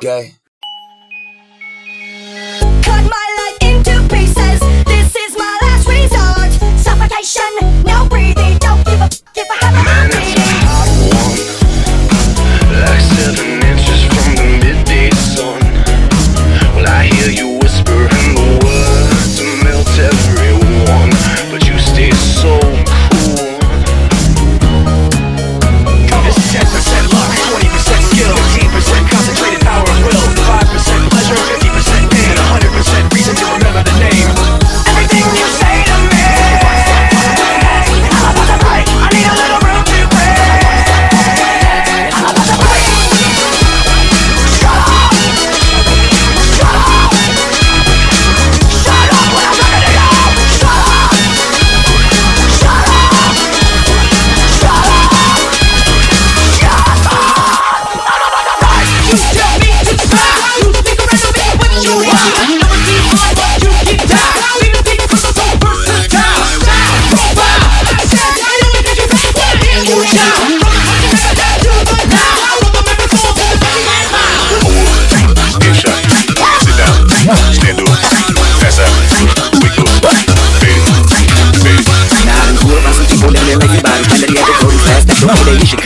gay. Cut my life into pieces. This is my last resort. Suffocation, no breathing. Don't give a if I have a Man, Asian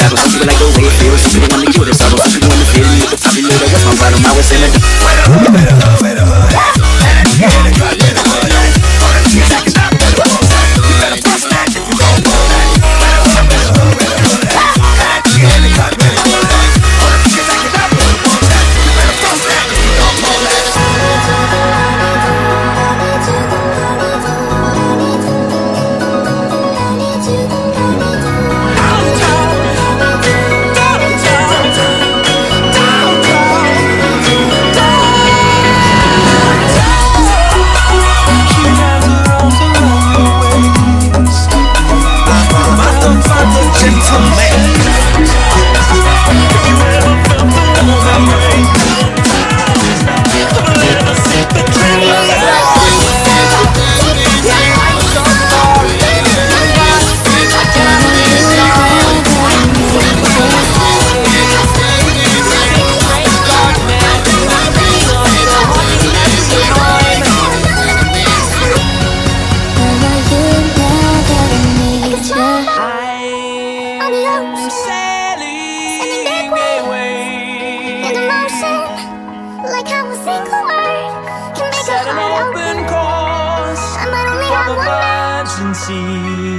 see.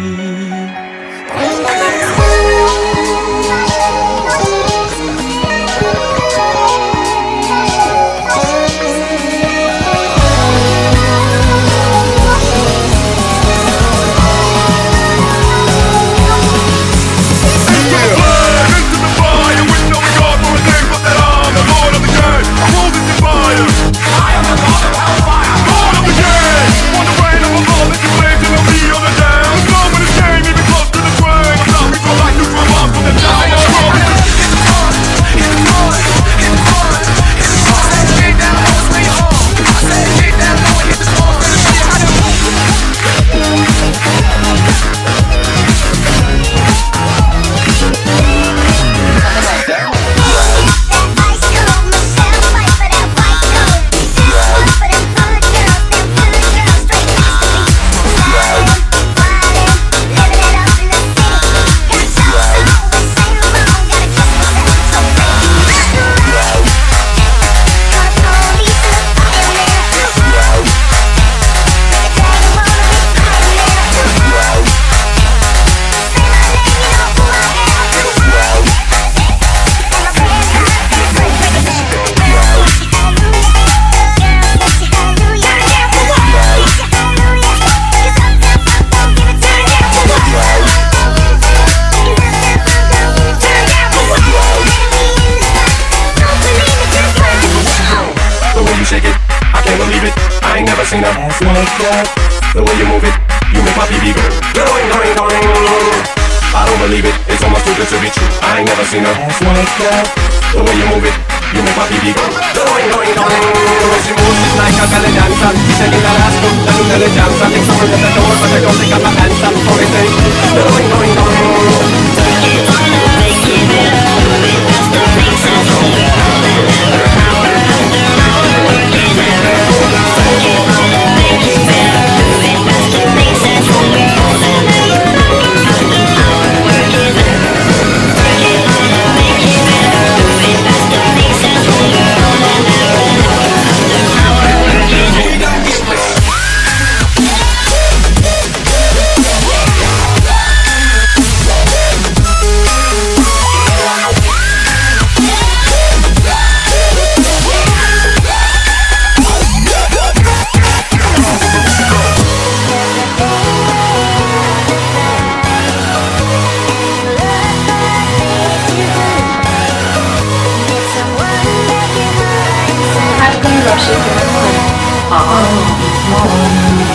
ass in a ass like that. The way you move it, you make my BB go. Going, going, going. I don't believe it, it's almost too good to be true. I ain't never seen her. ass like that. The way you move it, you make my BB go. Going, going, going. She moves it like a ballet dancer. She's shaking that ass, boom, that's what 爱